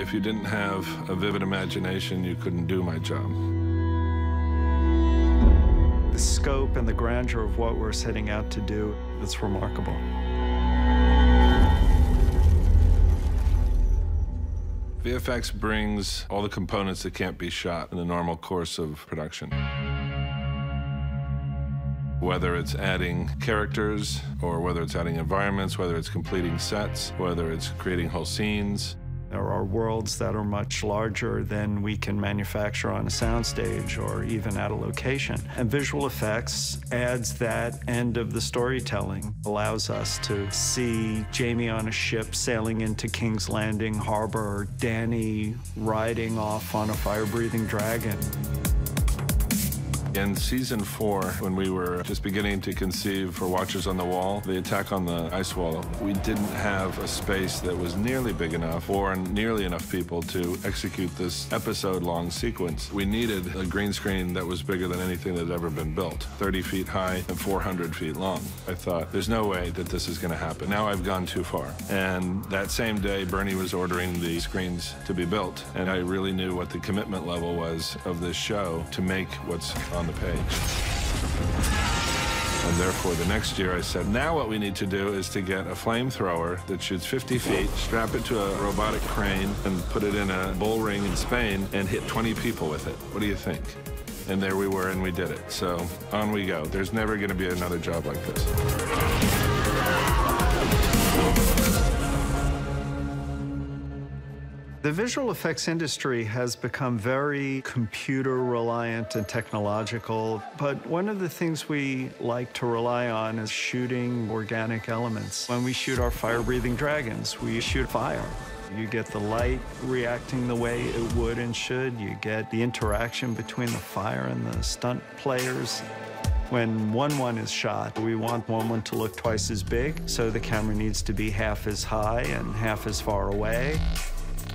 If you didn't have a vivid imagination, you couldn't do my job. The scope and the grandeur of what we're setting out to do, it's remarkable. VFX brings all the components that can't be shot in the normal course of production. Whether it's adding characters, or whether it's adding environments, whether it's completing sets, whether it's creating whole scenes, there are worlds that are much larger than we can manufacture on a soundstage or even at a location. And visual effects adds that end of the storytelling, allows us to see Jaime on a ship sailing into King's Landing Harbor, or Dany riding off on a fire-breathing dragon. In season four, when we were just beginning to conceive for Watchers on the Wall, the attack on the ice wall, we didn't have a space that was nearly big enough or nearly enough people to execute this episode-long sequence. We needed a green screen that was bigger than anything that had ever been built, 30 feet high and 400 feet long. I thought, there's no way that this is going to happen. Now I've gone too far. And that same day, Bernie was ordering the screens to be built, and I really knew what the commitment level was of this show to make what's on the page. And therefore, the next year I said, now what we need to do is to get a flamethrower that shoots 50 feet, strap it to a robotic crane, and put it in a bull ring in Spain and hit 20 people with it. What do you think? And there we were, and we did it. So on we go. There's never going to be another job like this. The visual effects industry has become very computer reliant and technological, but one of the things we like to rely on is shooting organic elements. When we shoot our fire breathing dragons, we shoot fire. You get the light reacting the way it would and should. You get the interaction between the fire and the stunt players. When Wun Wun is shot, we want Wun Wun to look twice as big, so the camera needs to be half as high and half as far away.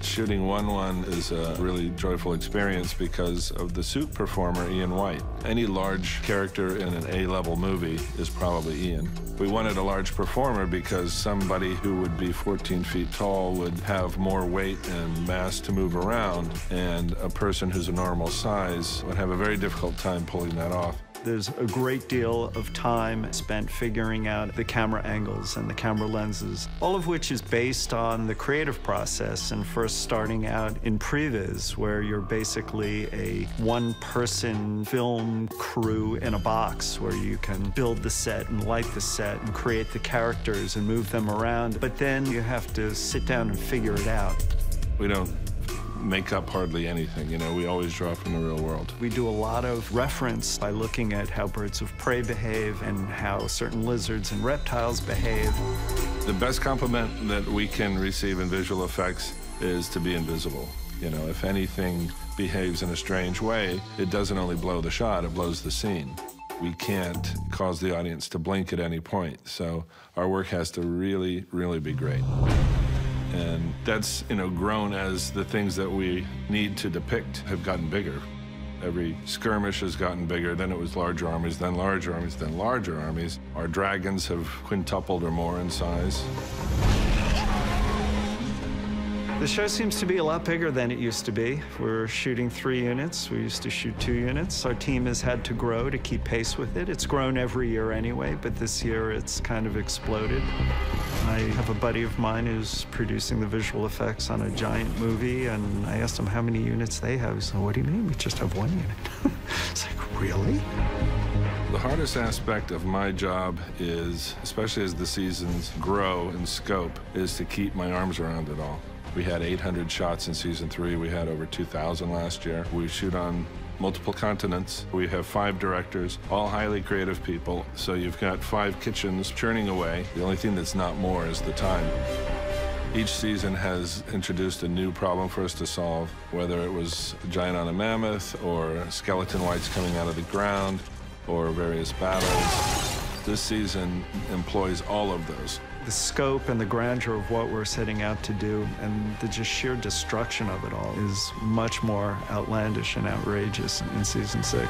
Shooting Wun Wun is a really joyful experience because of the suit performer, Ian Whyte. Any large character in an A-level movie is probably Ian. We wanted a large performer because somebody who would be 14 feet tall would have more weight and mass to move around, and a person who's a normal size would have a very difficult time pulling that off. There's a great deal of time spent figuring out the camera angles and the camera lenses, all of which is based on the creative process and first starting out in previs, where you're basically a one-person film crew in a box where you can build the set and light the set and create the characters and move them around. But then you have to sit down and figure it out. We don't make up hardly anything. You know, we always draw from the real world. We do a lot of reference by looking at how birds of prey behave and how certain lizards and reptiles behave. The best compliment that we can receive in visual effects is to be invisible. You know, if anything behaves in a strange way, it doesn't only blow the shot, it blows the scene. We can't cause the audience to blink at any point, so our work has to really, really be great. And that's, you know, grown as the things that we need to depict have gotten bigger. Every skirmish has gotten bigger, then it was larger armies, then larger armies, then larger armies. Our dragons have quintupled or more in size. The show seems to be a lot bigger than it used to be. We're shooting three units. We used to shoot two units. Our team has had to grow to keep pace with it. It's grown every year anyway, but this year it's kind of exploded. I have a buddy of mine who's producing the visual effects on a giant movie, and I asked him how many units they have. He said, what do you mean? We just have one unit. it's like, really? The hardest aspect of my job is, especially as the seasons grow in scope, is to keep my arms around it all. We had 800 shots in season three. We had over 2,000 last year. We shoot on multiple continents. We have five directors, all highly creative people. So you've got five kitchens churning away. The only thing that's not more is the time. Each season has introduced a new problem for us to solve, whether it was a giant on a mammoth or skeleton wights coming out of the ground or various battles. This season employs all of those the scope and the grandeur of what we're setting out to do and the just sheer destruction of it all is much more outlandish and outrageous in season six.